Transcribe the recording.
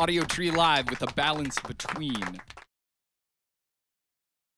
Audio Tree Live with a balance between.